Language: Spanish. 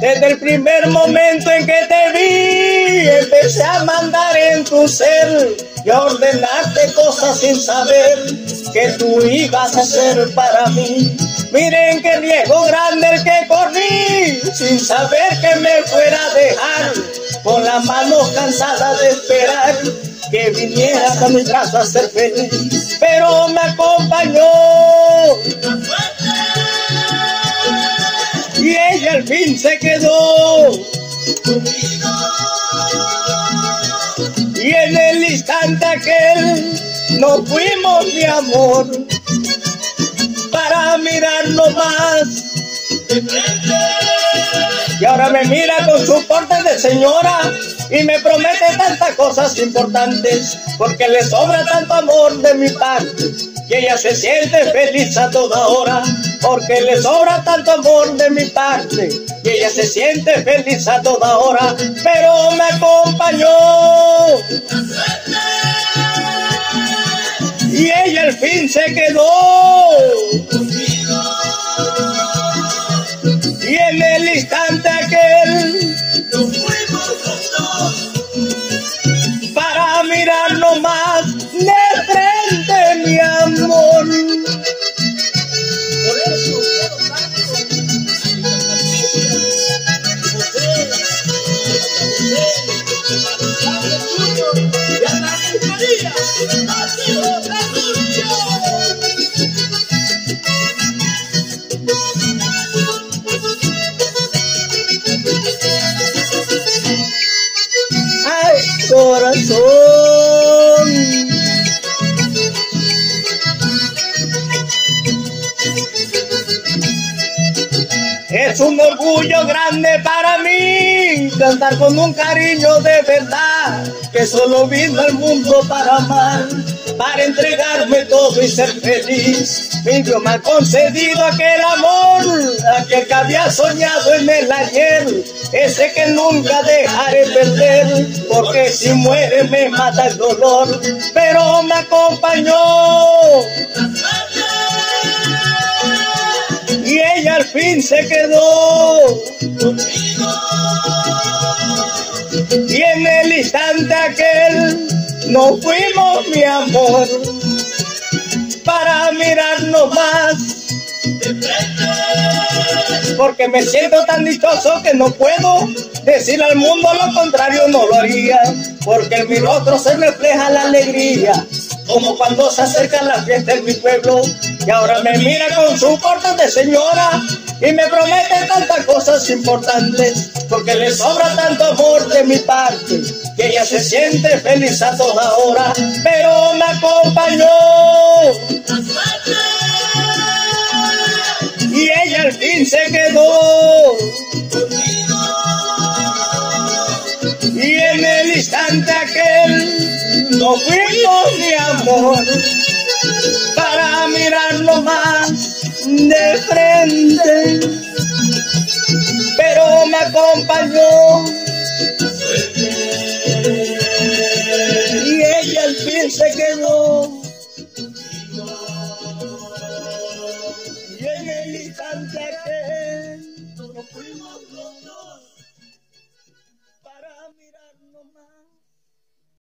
Desde el primer momento en que te vi, empecé a mandar en tu ser y a ordenarte cosas sin saber que tú ibas a ser para mí. Miren qué viejo grande el que corrí, sin saber que me fuera a dejar, con las manos cansadas de esperar que vinieras a mi brazo a ser feliz. Pero me acompañó al fin se quedó. Y en el instante aquel nos fuimos, mi amor, para mirarnos más Y ahora me mira con su porte de señora y me promete tantas cosas importantes porque le sobra tanto amor de mi parte y ella se siente feliz a toda hora porque le sobra tanto amor de mi parte. Y ella se siente feliz a toda hora pero me acompañó. Y ella al fin se quedó corazón. Es un orgullo grande para mí cantar con un cariño de verdad que solo vino al mundo para amar, para entregarme todo y ser feliz. Mi Dios me ha concedido aquel amor, aquel que había soñado en el ayer, ese que nunca dejaré perder, porque si muere me mata el dolor, pero me acompañó y ella al fin se quedó y nos fuimos mi amor para mirarnos más. Porque me siento tan dichoso que no puedo decir al mundo lo contrario no lo haría. Porque en mi rostro se refleja la alegría como cuando se acerca la fiesta en mi pueblo. Y ahora me mira con su corte de señora y me promete tantas cosas importantes porque le sobra tanto amor de mi parte que ella se siente feliz a toda hora pero me acompañó. Y ella al fin se quedó. Y en el instante aquel nos fuimos mi amor para mirarlo más de frente pero me acompañó